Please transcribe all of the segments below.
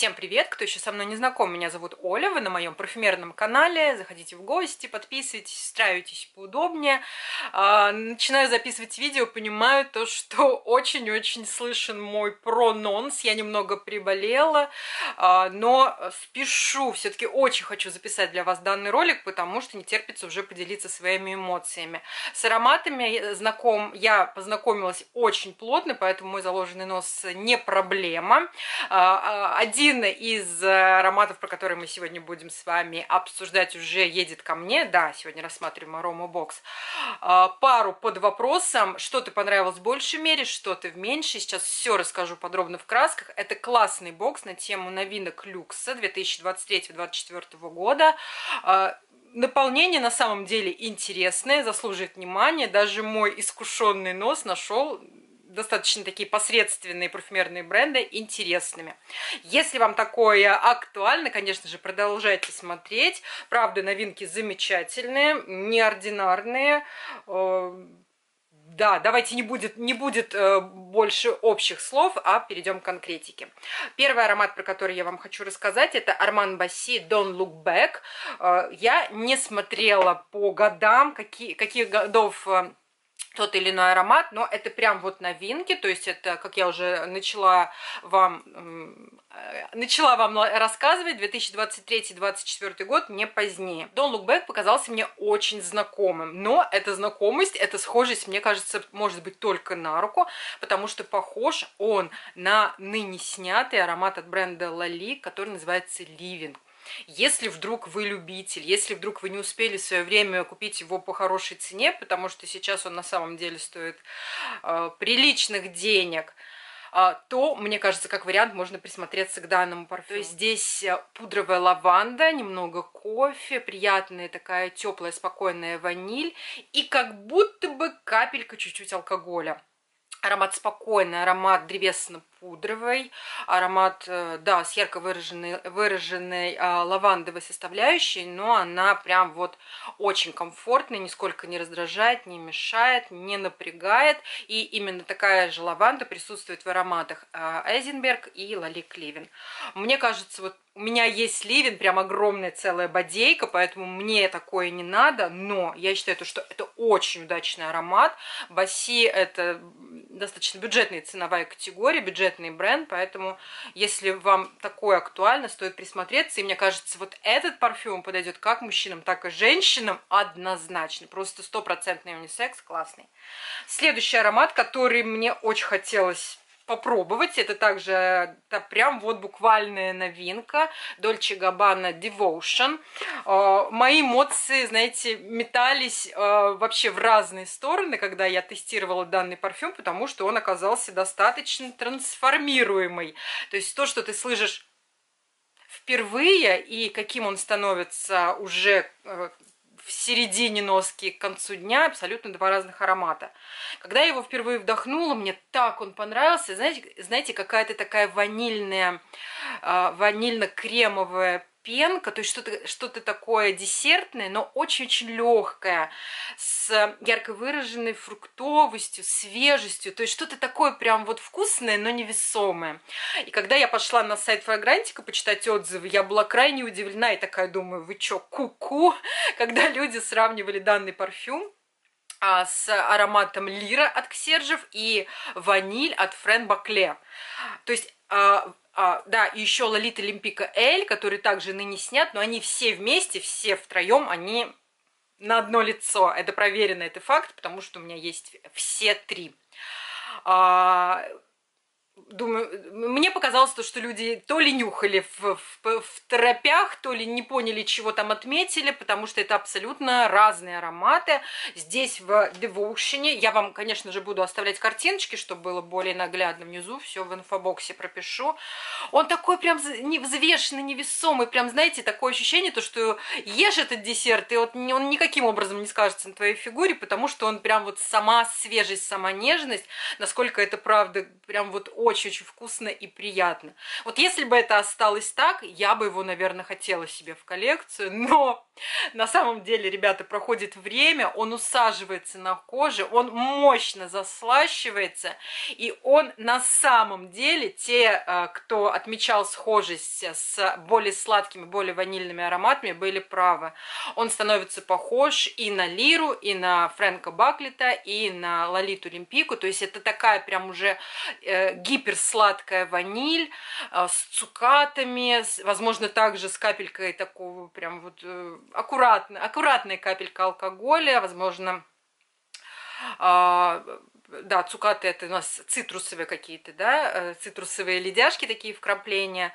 Всем привет, кто еще со мной не знаком, меня зовут Оля, вы на моем парфюмерном канале, заходите в гости, подписывайтесь, устраивайтесь поудобнее. А, начинаю записывать видео, понимаю то, что очень-очень слышен мой прононс, я немного приболела, а, но спешу, все-таки очень хочу записать для вас данный ролик, потому что не терпится уже поделиться своими эмоциями. С ароматами знаком, я познакомилась очень плотно, поэтому мой заложенный нос не проблема. А, один один из э, ароматов, про который мы сегодня будем с вами обсуждать, уже едет ко мне. Да, сегодня рассматриваем арома бокс. А, пару под вопросом, что ты понравилось в большей мере, что ты в меньшей. Сейчас все расскажу подробно в красках. Это классный бокс на тему новинок люкса 2023-2024 года а, наполнение на самом деле интересное, заслуживает внимания. Даже мой искушенный нос нашел достаточно такие посредственные парфюмерные бренды интересными. Если вам такое актуально, конечно же, продолжайте смотреть. Правда, новинки замечательные, неординарные. Э, да, давайте не будет, не будет э, больше общих слов, а перейдем к конкретике. Первый аромат, про который я вам хочу рассказать, это Armand Bassi Don't Look Back. Э, я не смотрела по годам, какие, каких годов тот или иной аромат, но это прям вот новинки, то есть это, как я уже начала вам, э, начала вам рассказывать, 2023-2024 год, не позднее. Don't Look Back показался мне очень знакомым, но эта знакомость, эта схожесть, мне кажется, может быть только на руку, потому что похож он на ныне снятый аромат от бренда Lali, который называется Living. Если вдруг вы любитель, если вдруг вы не успели в свое время купить его по хорошей цене, потому что сейчас он на самом деле стоит э, приличных денег, э, то, мне кажется, как вариант можно присмотреться к данному парфюму. Здесь э, пудровая лаванда, немного кофе, приятная такая теплая, спокойная ваниль и как будто бы капелька чуть-чуть алкоголя. Аромат спокойный, аромат древесно-пудровый, аромат, э, да, с ярко выраженной, выраженной а, лавандовой составляющей, но она прям вот очень комфортная, нисколько не раздражает, не мешает, не напрягает. И именно такая же лаванда присутствует в ароматах а, Эйзенберг и Лали Кливен. Мне кажется, вот у меня есть ливен, прям огромная целая бодейка, поэтому мне такое не надо, но я считаю, что это очень удачный аромат. Баси это достаточно бюджетная ценовая категория, бюджетный бренд, поэтому если вам такое актуально, стоит присмотреться. И мне кажется, вот этот парфюм подойдет как мужчинам, так и женщинам однозначно. Просто стопроцентный унисекс, классный. Следующий аромат, который мне очень хотелось попробовать. Это также это прям вот буквальная новинка. Dolce Gabbana Devotion. Э, мои эмоции, знаете, метались э, вообще в разные стороны, когда я тестировала данный парфюм, потому что он оказался достаточно трансформируемый. То есть то, что ты слышишь впервые и каким он становится уже э, в середине носки к концу дня абсолютно два разных аромата. Когда я его впервые вдохнула, мне так он понравился. Знаете, знаете какая-то такая ванильная, а, ванильно-кремовая пенка, то есть что-то что, -то, такое десертное, но очень-очень легкое, с ярко выраженной фруктовостью, свежестью, то есть что-то такое прям вот вкусное, но невесомое. И когда я пошла на сайт Фрагрантика почитать отзывы, я была крайне удивлена и такая думаю, вы чё, ку-ку, когда люди сравнивали данный парфюм а, с ароматом лира от Ксержев и ваниль от Френ Бакле. То есть а, да, и еще Лолита Олимпика Эль, который также ныне снят, но они все вместе, все втроем, они на одно лицо. Это проверено, это факт, потому что у меня есть все три. А, думаю, мне показалось то, что люди то ли нюхали в, в, в торопях, то ли не поняли, чего там отметили, потому что это абсолютно разные ароматы. Здесь в Devotion, я вам, конечно же, буду оставлять картиночки, чтобы было более наглядно внизу, все в инфобоксе пропишу. Он такой прям взвешенный, невесомый, прям, знаете, такое ощущение, то, что ешь этот десерт, и вот он никаким образом не скажется на твоей фигуре, потому что он прям вот сама свежесть, сама нежность, насколько это правда прям вот очень-очень вкусно и приятно. Вот если бы это осталось так, я бы его, наверное, хотела себе в коллекцию, но на самом деле, ребята, проходит время, он усаживается на коже, он мощно заслащивается, и он на самом деле, те, э, кто отмечал схожесть с более сладкими, более ванильными ароматами, были правы. Он становится похож и на Лиру, и на Фрэнка Баклета, и на Лолиту Олимпику, то есть это такая прям уже э, гиперсладкая ваниль э, с цукатами, возможно, также с капелькой такого прям вот э, аккуратно, аккуратная капелька алкоголя, возможно, э, да, цукаты это у нас цитрусовые какие-то, да, э, цитрусовые ледяшки такие вкрапления.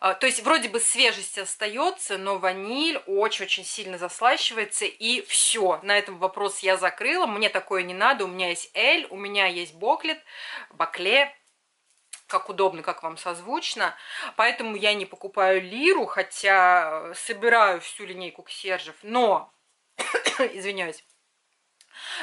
А, то есть вроде бы свежесть остается, но ваниль очень-очень сильно заслащивается, и все. На этом вопрос я закрыла. Мне такое не надо. У меня есть Эль, у меня есть Боклет, Бакле, как удобно, как вам созвучно. Поэтому я не покупаю лиру, хотя собираю всю линейку ксержев. Но, извиняюсь,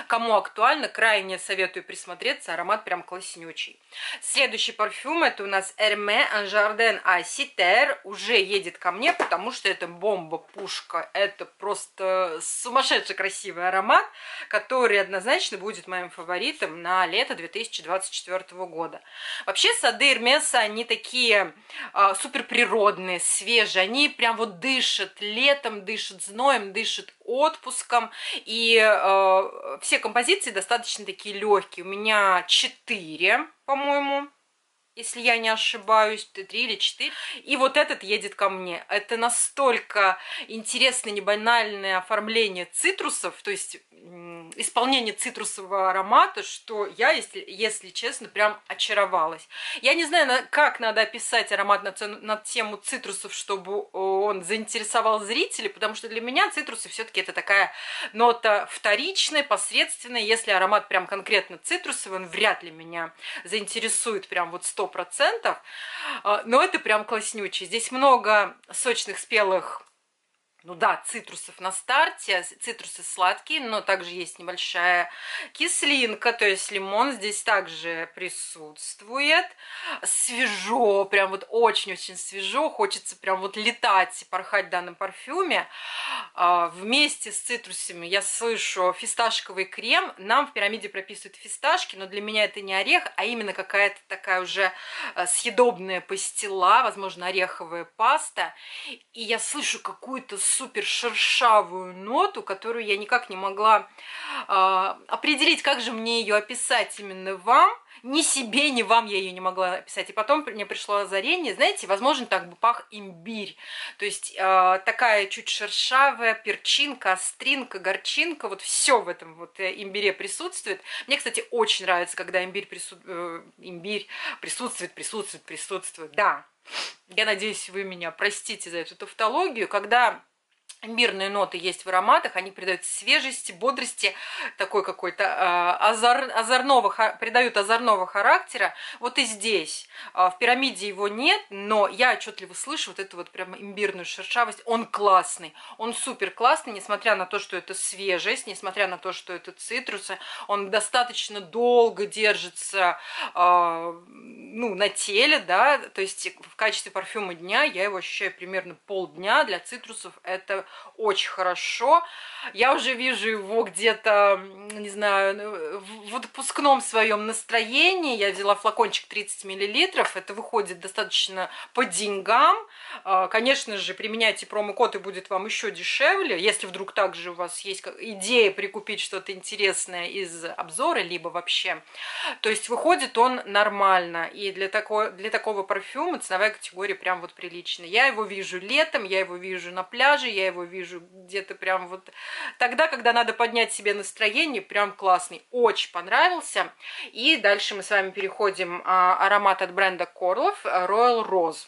Кому актуально, крайне советую присмотреться, аромат прям класснючий. Следующий парфюм это у нас Hermé Jardin Citer, уже едет ко мне, потому что это бомба-пушка, это просто сумасшедший красивый аромат, который однозначно будет моим фаворитом на лето 2024 года. Вообще сады Эрмеса, они такие э, супер природные, свежие, они прям вот дышат летом, дышат зноем, дышат отпуском, и э, все композиции достаточно такие легкие. У меня 4, по-моему, если я не ошибаюсь, три или четыре. И вот этот едет ко мне. Это настолько интересное, небанальное оформление цитрусов, то есть исполнение цитрусового аромата, что я, если, если честно, прям очаровалась. Я не знаю, как надо описать аромат на, на тему цитрусов, чтобы он заинтересовал зрителей, потому что для меня цитрусы все-таки это такая нота вторичная, посредственная. Если аромат прям конкретно цитрусовый, он вряд ли меня заинтересует прям вот сто процентов. А, но это прям класснючий. Здесь много сочных спелых ну да, цитрусов на старте, цитрусы сладкие, но также есть небольшая кислинка, то есть лимон здесь также присутствует. Свежо, прям вот очень-очень свежо, хочется прям вот летать и порхать в данном парфюме. А, вместе с цитрусами я слышу фисташковый крем, нам в пирамиде прописывают фисташки, но для меня это не орех, а именно какая-то такая уже а, съедобная пастила, возможно, ореховая паста, и я слышу какую-то супер шершавую ноту, которую я никак не могла э, определить, как же мне ее описать именно вам. Ни себе, ни вам я ее не могла описать. И потом мне пришло озарение, знаете, возможно, так бы пах имбирь. То есть э, такая чуть шершавая перчинка, остринка, горчинка, вот все в этом вот э, имбире присутствует. Мне, кстати, очень нравится, когда имбирь, прису... э, имбирь присутствует, присутствует, присутствует. Да, я надеюсь, вы меня простите за эту тавтологию, когда мирные ноты есть в ароматах, они придают свежести, бодрости, такой какой-то э, озор, озорного, придают озорного характера. Вот и здесь. Э, в пирамиде его нет, но я отчетливо слышу вот эту вот прям имбирную шершавость. Он классный, он супер классный, несмотря на то, что это свежесть, несмотря на то, что это цитрусы, он достаточно долго держится э, ну, на теле, да, то есть в качестве парфюма дня я его ощущаю примерно полдня. Для цитрусов это очень хорошо. Я уже вижу его где-то, не знаю, в отпускном своем настроении. Я взяла флакончик 30 миллилитров. Это выходит достаточно по деньгам. А, конечно же, применяйте промокод и будет вам еще дешевле. Если вдруг также у вас есть идея прикупить что-то интересное из обзора, либо вообще. То есть выходит он нормально. И для, такого, для такого парфюма ценовая категория прям вот приличная. Я его вижу летом, я его вижу на пляже, я его вижу где-то прям вот тогда, когда надо поднять себе настроение, прям классный, очень понравился. И дальше мы с вами переходим а, аромат от бренда Coral Royal Rose.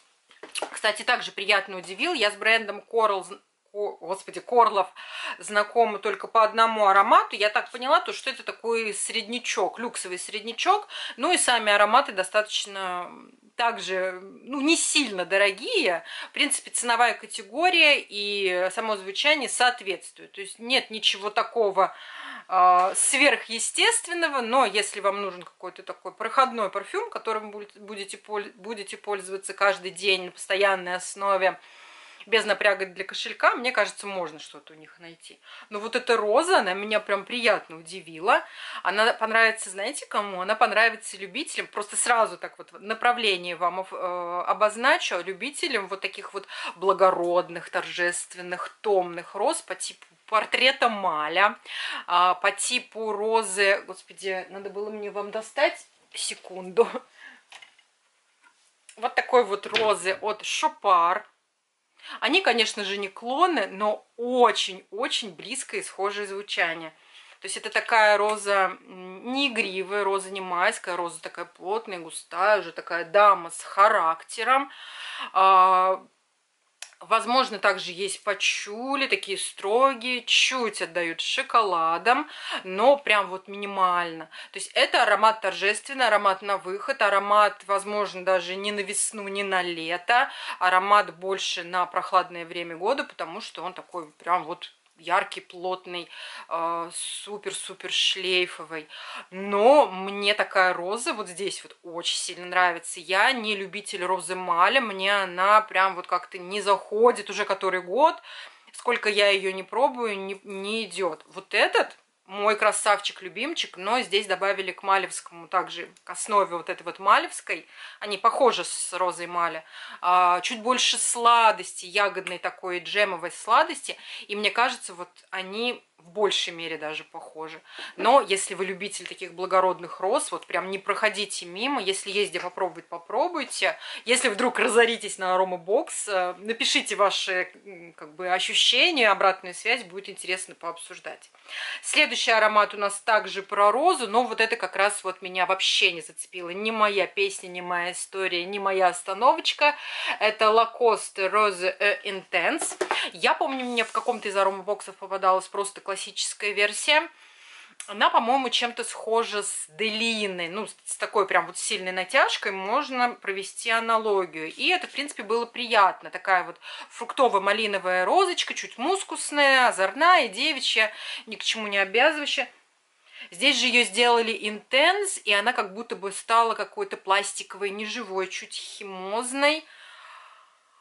Кстати, также приятно удивил, я с брендом Coral господи, Корлов знакомы только по одному аромату. Я так поняла, то, что это такой среднячок, люксовый среднячок. Ну и сами ароматы достаточно также, ну, не сильно дорогие. В принципе, ценовая категория и само звучание соответствуют. То есть нет ничего такого э, сверхъестественного, но если вам нужен какой-то такой проходной парфюм, которым будете, будете пользоваться каждый день на постоянной основе, без напряга для кошелька, мне кажется, можно что-то у них найти. Но вот эта роза, она меня прям приятно удивила. Она понравится, знаете, кому? Она понравится любителям. Просто сразу так вот направление вам э, обозначу. Любителям вот таких вот благородных, торжественных, томных роз по типу портрета Маля, а, по типу розы... Господи, надо было мне вам достать секунду. Вот такой вот розы от Шопар. Они, конечно же, не клоны, но очень-очень близкое и схожее звучание. То есть это такая роза не игривая, роза не майская, роза такая плотная, густая, уже такая дама с характером. Возможно, также есть пачули, такие строгие, чуть отдают шоколадом, но прям вот минимально. То есть это аромат торжественный, аромат на выход, аромат, возможно, даже не на весну, не на лето, аромат больше на прохладное время года, потому что он такой прям вот яркий, плотный, а, супер-супер шлейфовый. Но мне такая роза вот здесь вот очень сильно нравится. Я не любитель розы Маля, мне она прям вот как-то не заходит уже который год. Сколько я ее не пробую, не, не идет. Вот этот мой красавчик-любимчик, но здесь добавили к малевскому также, к основе вот этой вот малевской, они похожи с розой маля, а, чуть больше сладости, ягодной такой джемовой сладости, и мне кажется, вот они в большей мере даже похожи. Но если вы любитель таких благородных роз, вот прям не проходите мимо. Если есть где попробовать, попробуйте. Если вдруг разоритесь на аромабокс, э, напишите ваши как бы, ощущения, обратную связь, будет интересно пообсуждать. Следующий аромат у нас также про розу, но вот это как раз вот меня вообще не зацепило. Ни моя песня, ни моя история, ни моя остановочка. Это Lacoste Rose Intense. Я помню, мне в каком-то из аромабоксов попадалась просто классическая версия. Она, по-моему, чем-то схожа с Делиной, ну, с такой прям вот сильной натяжкой можно провести аналогию. И это, в принципе, было приятно. Такая вот фруктово-малиновая розочка, чуть мускусная, озорная, девичья, ни к чему не обязывающая. Здесь же ее сделали интенс, и она как будто бы стала какой-то пластиковой, неживой, чуть химозной.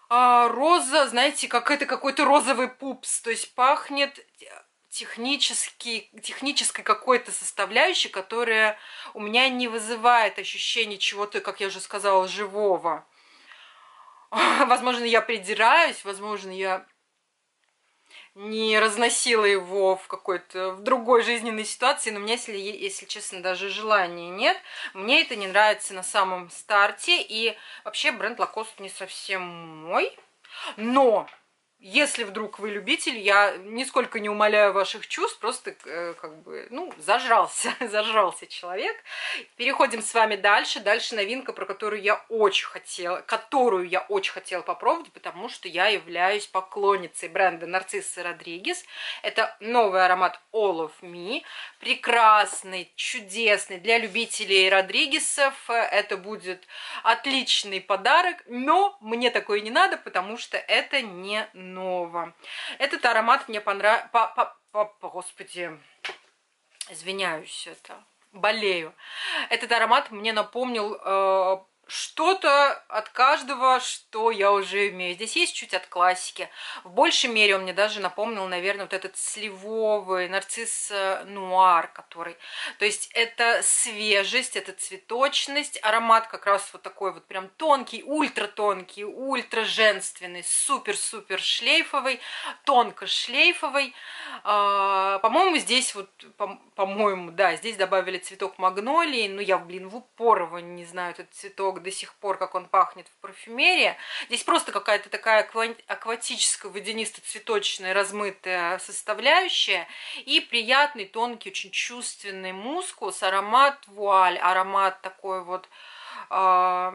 А роза, знаете, как это какой-то розовый пупс, то есть пахнет технический, технической какой-то составляющей, которая у меня не вызывает ощущение чего-то, как я уже сказала, живого. Возможно, я придираюсь, возможно, я не разносила его в какой-то в другой жизненной ситуации, но у меня, если, если честно, даже желания нет. Мне это не нравится на самом старте, и вообще бренд Lacoste не совсем мой. Но если вдруг вы любитель, я нисколько не умоляю ваших чувств, просто э, как бы, ну, зажрался, зажрался человек. Переходим с вами дальше. Дальше новинка, про которую я очень хотела, которую я очень хотела попробовать, потому что я являюсь поклонницей бренда Нарцисса Родригес. Это новый аромат All of Me. Прекрасный, чудесный для любителей Родригесов. Это будет отличный подарок, но мне такое не надо, потому что это не нового. Этот аромат мне понравился... По, по, по, господи, извиняюсь, это болею. Этот аромат мне напомнил э, что-то от каждого, что я уже имею. Здесь есть чуть от классики. В большей мере он мне даже напомнил, наверное, вот этот сливовый нарцисс э, нуар, который... То есть это свежесть, это цветочность, аромат как раз вот такой вот прям тонкий, ультра тонкий, ультра женственный, супер-супер шлейфовый, тонко шлейфовый. А, по-моему, здесь вот, по-моему, да, здесь добавили цветок магнолии, но я, блин, в упор его не знаю, этот цветок до сих пор, как он пахнет в парфюмерии. Здесь просто какая-то такая акватическая, водянисто-цветочная, размытая составляющая. И приятный, тонкий, очень чувственный мускус, аромат вуаль, аромат такой вот а,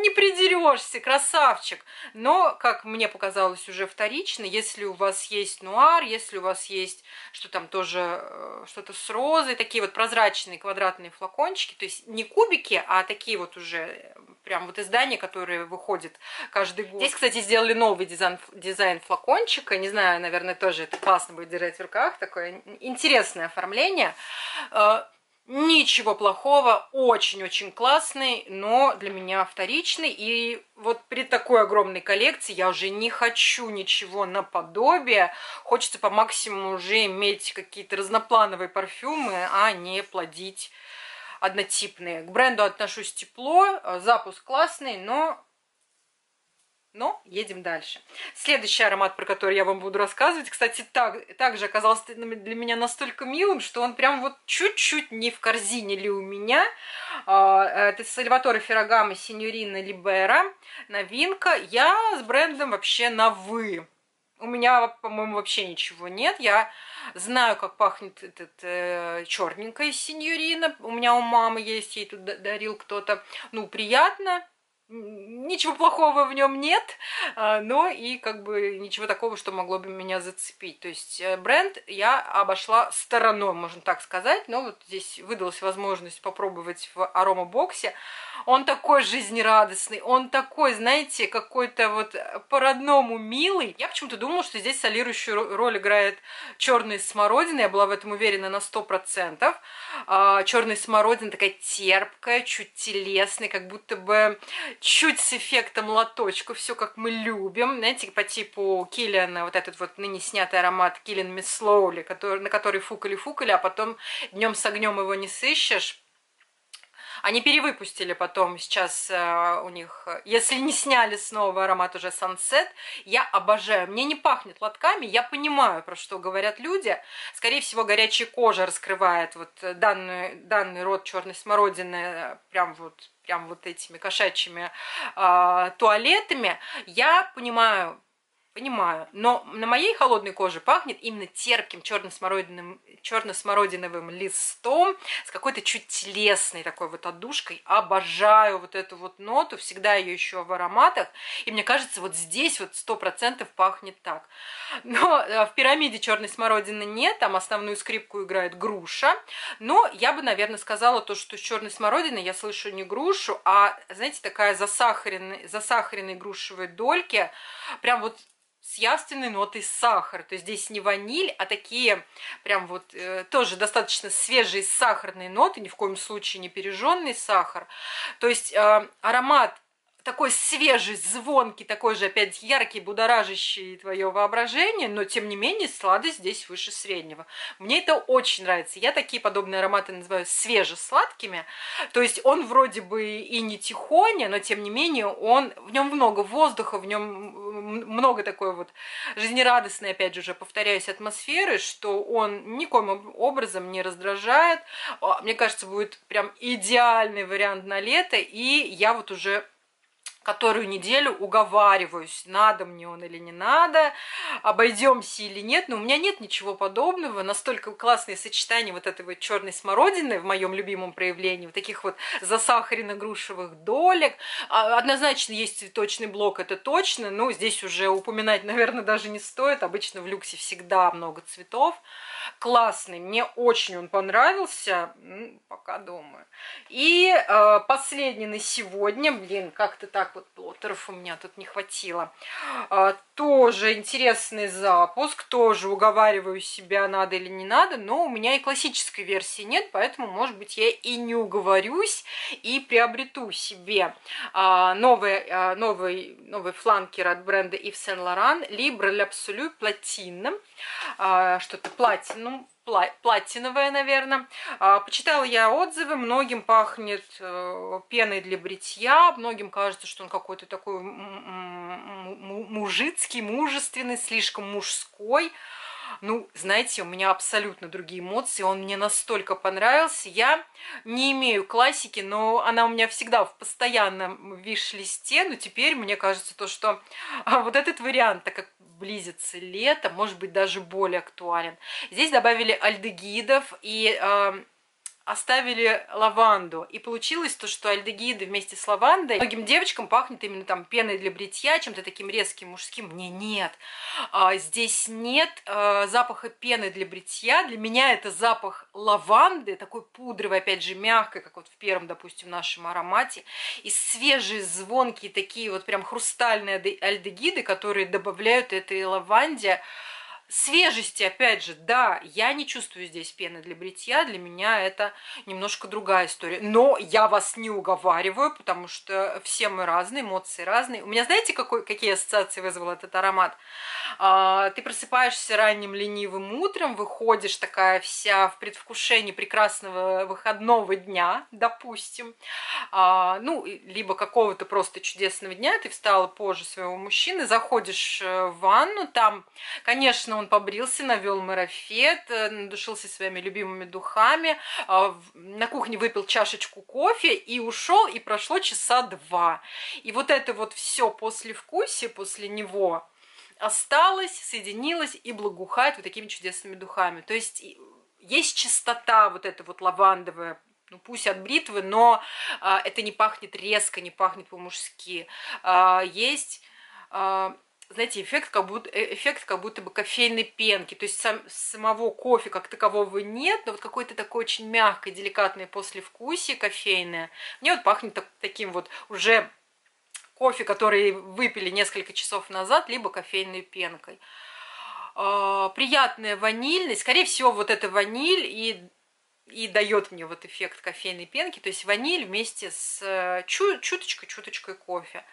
не придерешься, красавчик. Но, как мне показалось уже вторично, если у вас есть нуар, если у вас есть, что там тоже, э, что-то с розой, такие вот прозрачные квадратные флакончики, то есть не кубики, а такие вот уже э, прям вот издания, которые выходят каждый год. Здесь, кстати, сделали новый дизайн, дизайн флакончика, не знаю, наверное, тоже это классно будет держать в руках, такое интересное оформление. Ничего плохого, очень-очень классный, но для меня вторичный. И вот при такой огромной коллекции я уже не хочу ничего наподобие. Хочется по максимуму уже иметь какие-то разноплановые парфюмы, а не плодить однотипные. К бренду отношусь тепло, запуск классный, но но едем дальше. Следующий аромат, про который я вам буду рассказывать, кстати, так, также оказался для меня настолько милым, что он прям вот чуть-чуть не в корзине ли у меня. А, это Сальваторе Феррагamo Синьорина Либера. Новинка. Я с брендом вообще на «вы». У меня, по-моему, вообще ничего нет. Я знаю, как пахнет этот э, черненькая синьорина. У меня у мамы есть, ей тут дарил кто-то. Ну, приятно ничего плохого в нем нет, а, но и как бы ничего такого, что могло бы меня зацепить. То есть э, бренд я обошла стороной, можно так сказать, но вот здесь выдалась возможность попробовать в аромабоксе. Он такой жизнерадостный, он такой, знаете, какой-то вот по-родному милый. Я почему-то думала, что здесь солирующую роль играет черная смородина, я была в этом уверена на 100%. А, черная смородина такая терпкая, чуть телесная, как будто бы чуть с эффектом лоточку, все как мы любим. Знаете, по типу Киллиана, вот этот вот ныне снятый аромат Киллиан Мисс Слоули, который, на который фукали-фукали, а потом днем с огнем его не сыщешь. Они перевыпустили потом сейчас э, у них, если не сняли снова аромат уже Sunset, я обожаю. Мне не пахнет лотками, я понимаю, про что говорят люди. Скорее всего, горячая кожа раскрывает вот данный, данный род черной смородины прям вот прям вот этими кошачьими э, туалетами. Я понимаю, Понимаю, но на моей холодной коже пахнет именно терпким черно-смородиновым, черно-смородиновым листом с какой-то чуть телесной такой вот отдушкой. Обожаю вот эту вот ноту, всегда ее еще в ароматах. И мне кажется, вот здесь вот сто процентов пахнет так. Но э, в пирамиде черной смородины нет, там основную скрипку играет груша. Но я бы, наверное, сказала то, что с черной смородиной я слышу не грушу, а, знаете, такая засахаренная, засахаренные грушевые дольки. Прям вот с явственной нотой сахара. То есть здесь не ваниль, а такие прям вот э, тоже достаточно свежие сахарные ноты, ни в коем случае не пережженный сахар. То есть э, аромат такой свежий, звонкий, такой же опять яркий, будоражащий твое воображение, но тем не менее сладость здесь выше среднего. Мне это очень нравится. Я такие подобные ароматы называю свежесладкими. То есть он вроде бы и не тихоня, но тем не менее он в нем много воздуха, в нем много такой вот жизнерадостной, опять же, уже повторяюсь, атмосферы, что он никоим образом не раздражает. А, мне кажется, будет прям идеальный вариант на лето, и я вот уже которую неделю уговариваюсь, надо мне он или не надо, обойдемся или нет, но у меня нет ничего подобного, настолько классное сочетание вот этой вот черной смородины в моем любимом проявлении, вот таких вот засахаренно-грушевых долек, а, однозначно есть цветочный блок, это точно, но здесь уже упоминать, наверное, даже не стоит, обычно в люксе всегда много цветов, классный, мне очень он понравился, пока думаю. И э, последний на сегодня, блин, как-то так вот плоттеров у меня тут не хватило. Э, тоже интересный запуск, тоже уговариваю себя, надо или не надо, но у меня и классической версии нет, поэтому, может быть, я и не уговорюсь и приобрету себе э, новый, э, новый, новый фланкер от бренда Yves Saint Laurent, Libre l'Absolu Platinum, э, что-то платье ну, платиновая, наверное. А, почитала я отзывы, многим пахнет э, пеной для бритья, многим кажется, что он какой-то такой мужицкий, мужественный, слишком мужской. Ну, знаете, у меня абсолютно другие эмоции, он мне настолько понравился. Я не имею классики, но она у меня всегда в постоянном виш-листе, но теперь мне кажется то, что а, вот этот вариант, так как близится лето, может быть, даже более актуален. Здесь добавили альдегидов и э, оставили лаванду. И получилось то, что альдегиды вместе с лавандой многим девочкам пахнет именно там пеной для бритья, чем-то таким резким мужским. Мне нет. А, здесь нет а, запаха пены для бритья. Для меня это запах лаванды, такой пудровый, опять же, мягкой, как вот в первом, допустим, нашем аромате. И свежие, звонкие, такие вот прям хрустальные альдегиды, которые добавляют этой лаванде свежести, опять же, да, я не чувствую здесь пены для бритья, для меня это немножко другая история. Но я вас не уговариваю, потому что все мы разные, эмоции разные. У меня, знаете, какой, какие ассоциации вызвал этот аромат? А, ты просыпаешься ранним ленивым утром, выходишь такая вся в предвкушении прекрасного выходного дня, допустим, а, ну, либо какого-то просто чудесного дня, ты встала позже своего мужчины, заходишь э, в ванну, там, конечно, он побрился, навел марафет, э, надушился своими любимыми духами, а, на кухне выпил чашечку кофе и ушел, и прошло часа два. И вот это вот все после вкуса, после него осталось, соединилось и благоухает вот такими чудесными духами. То есть есть чистота вот эта вот лавандовая, ну пусть от бритвы, но а, это не пахнет резко, не пахнет по-мужски. А, есть знаете, эффект как будто, э, эффект как будто бы кофейной пенки. То есть сам, самого кофе как такового нет, но вот какое-то такое очень мягкое, деликатное послевкусие кофейное. Мне вот пахнет так, таким вот уже кофе, который выпили несколько часов назад, либо кофейной пенкой. А, приятная ванильность. Скорее всего, вот эта ваниль и и дает мне вот эффект кофейной пенки, то есть ваниль вместе с э, чуточкой-чуточкой кофе.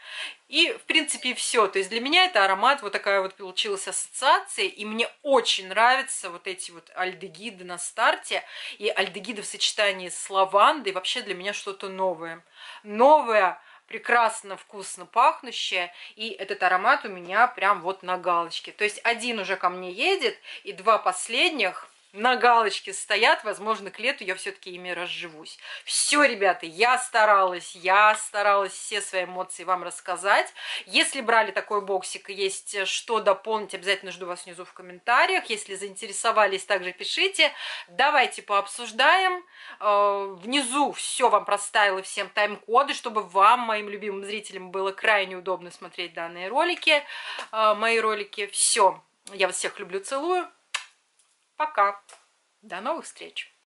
И, в принципе, все. То есть для меня это аромат, вот такая вот получилась ассоциация, и мне очень нравятся вот эти вот альдегиды на старте, и альдегиды в сочетании с лавандой, вообще для меня что-то новое. Новое, прекрасно вкусно пахнущее, и этот аромат у меня прям вот на галочке. То есть один уже ко мне едет, и два последних на галочке стоят, возможно, к лету я все-таки ими разживусь. Все, ребята, я старалась, я старалась все свои эмоции вам рассказать. Если брали такой боксик, есть что дополнить, обязательно жду вас внизу в комментариях. Если заинтересовались, также пишите. Давайте пообсуждаем. Э, внизу все вам проставила, всем тайм-коды, чтобы вам, моим любимым зрителям, было крайне удобно смотреть данные ролики, э, мои ролики. Все. Я вас всех люблю, целую. Пока. До новых встреч.